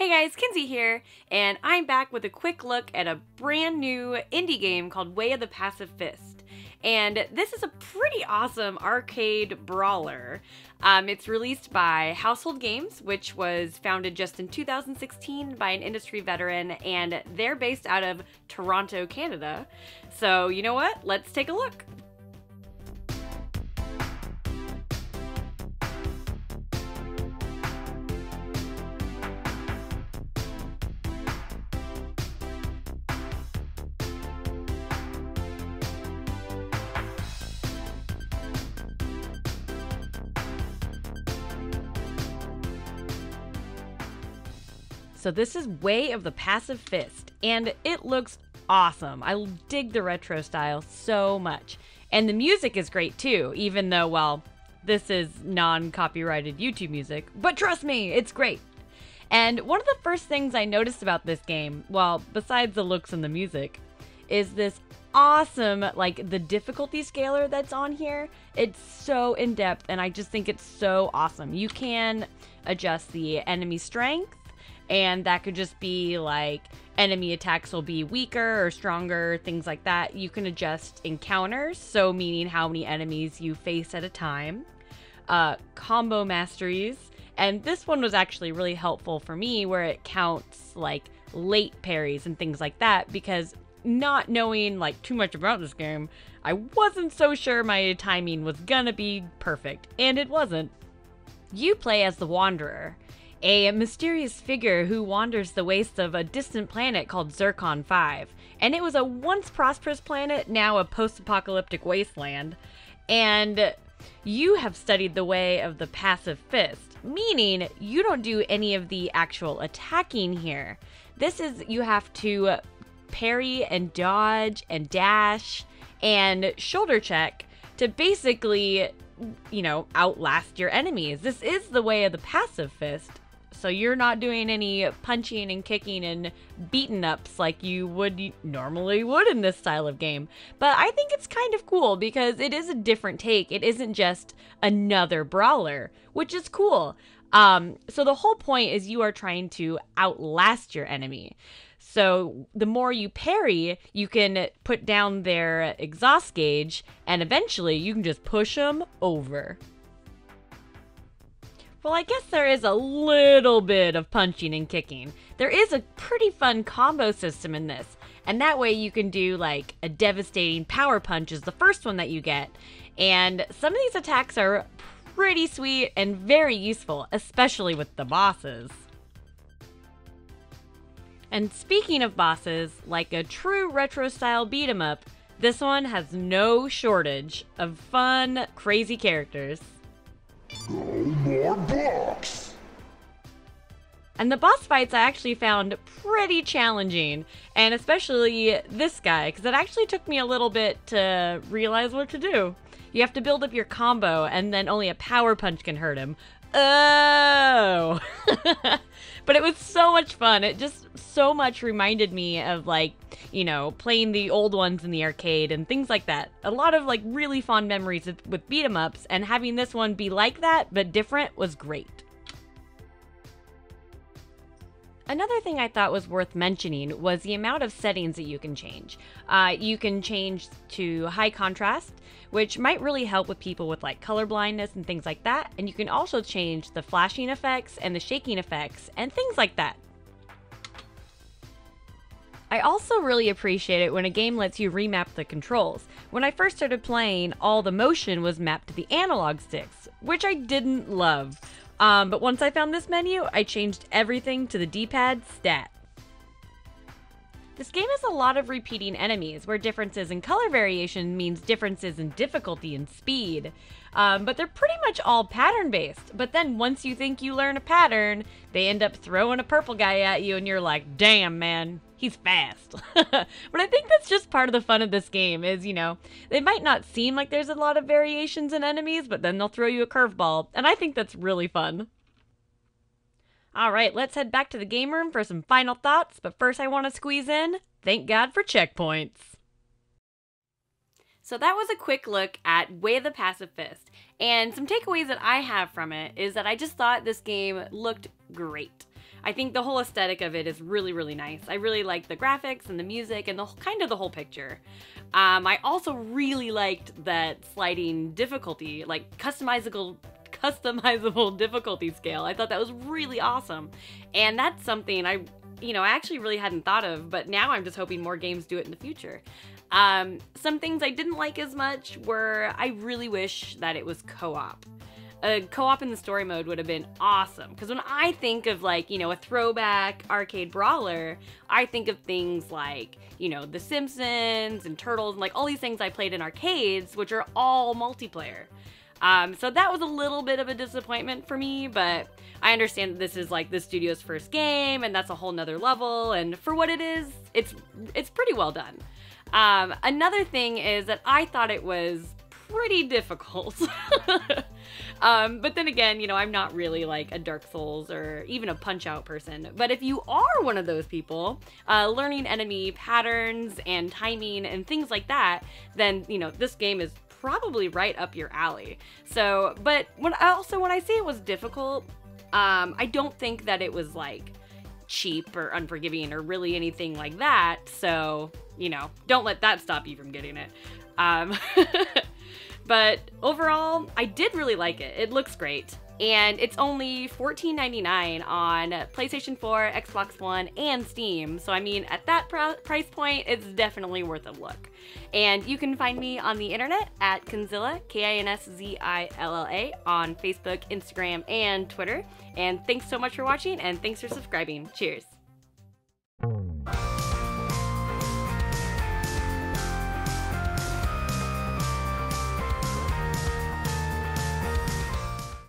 Hey guys, Kinsey here, and I'm back with a quick look at a brand new indie game called Way of the Passive Fist. And this is a pretty awesome arcade brawler. Um, it's released by Household Games, which was founded just in 2016 by an industry veteran, and they're based out of Toronto, Canada. So, you know what? Let's take a look. So this is Way of the Passive Fist, and it looks awesome. I dig the retro style so much. And the music is great too, even though, well, this is non copyrighted YouTube music. But trust me, it's great. And one of the first things I noticed about this game, well, besides the looks and the music, is this awesome, like the difficulty scaler that's on here. It's so in depth, and I just think it's so awesome. You can adjust the enemy strength and that could just be like enemy attacks will be weaker or stronger, things like that. You can adjust encounters, so meaning how many enemies you face at a time. Uh, combo masteries, and this one was actually really helpful for me where it counts like late parries and things like that because not knowing like too much about this game, I wasn't so sure my timing was gonna be perfect, and it wasn't. You play as the Wanderer, a mysterious figure who wanders the wastes of a distant planet called Zircon 5. And it was a once prosperous planet, now a post apocalyptic wasteland. And you have studied the way of the passive fist, meaning you don't do any of the actual attacking here. This is, you have to parry and dodge and dash and shoulder check to basically, you know, outlast your enemies. This is the way of the passive fist. So you're not doing any punching and kicking and beaten ups like you would normally would in this style of game. But I think it's kind of cool because it is a different take. It isn't just another brawler, which is cool. Um, so the whole point is you are trying to outlast your enemy. So the more you parry, you can put down their exhaust gauge, and eventually you can just push them over. Well, I guess there is a little bit of punching and kicking. There is a pretty fun combo system in this, and that way you can do like a devastating power punch is the first one that you get. And some of these attacks are pretty sweet and very useful, especially with the bosses. And speaking of bosses, like a true retro style beat 'em up, this one has no shortage of fun, crazy characters. No more books! And the boss fights I actually found pretty challenging, and especially this guy, because it actually took me a little bit to realize what to do. You have to build up your combo, and then only a power punch can hurt him. Oh! but it was so much fun. It just so much reminded me of like, you know, playing the old ones in the arcade and things like that. A lot of like really fond memories with, with beat 'em ups and having this one be like that but different was great. Another thing I thought was worth mentioning was the amount of settings that you can change. Uh, you can change to high contrast, which might really help with people with like color blindness and things like that. And you can also change the flashing effects and the shaking effects and things like that. I also really appreciate it when a game lets you remap the controls. When I first started playing, all the motion was mapped to the analog sticks, which I didn't love. Um, but once I found this menu, I changed everything to the D-pad stat. This game has a lot of repeating enemies, where differences in color variation means differences in difficulty and speed. Um, but they're pretty much all pattern based. But then once you think you learn a pattern, they end up throwing a purple guy at you, and you're like, damn, man, he's fast. but I think that's just part of the fun of this game is, you know, they might not seem like there's a lot of variations in enemies, but then they'll throw you a curveball, and I think that's really fun. All right, let's head back to the game room for some final thoughts, but first I want to squeeze in, thank God for checkpoints. So that was a quick look at Way of the Passive Fist, And some takeaways that I have from it is that I just thought this game looked great. I think the whole aesthetic of it is really, really nice. I really like the graphics and the music and the whole kind of the whole picture. Um, I also really liked that sliding difficulty, like customizable customizable difficulty scale. I thought that was really awesome. And that's something I, you know, I actually really hadn't thought of, but now I'm just hoping more games do it in the future. Um, some things I didn't like as much were I really wish that it was co op. A co op in the story mode would have been awesome. Because when I think of, like, you know, a throwback arcade brawler, I think of things like, you know, The Simpsons and Turtles and like all these things I played in arcades, which are all multiplayer. Um, so that was a little bit of a disappointment for me, but I understand that this is like the studio's first game and that's a whole nother level. And for what it is, it's it's pretty well done. Um, another thing is that I thought it was pretty difficult. um, but then again, you know, I'm not really like a Dark Souls or even a Punch Out person. But if you are one of those people, uh, learning enemy patterns and timing and things like that, then, you know, this game is probably right up your alley. So, but when also when I say it was difficult, um, I don't think that it was like cheap or unforgiving or really anything like that. So, you know, don't let that stop you from getting it. Um, but overall, I did really like it. It looks great and it's only $14.99 on PlayStation 4, Xbox One, and Steam. So, I mean, at that pr- price point, it's definitely worth a look. And you can find me on the internet at Kinszilla, K I N S Z I L L A, on Facebook, Instagram, and Twitter. And thanks so much for watching, and thanks for subscribing. Cheers.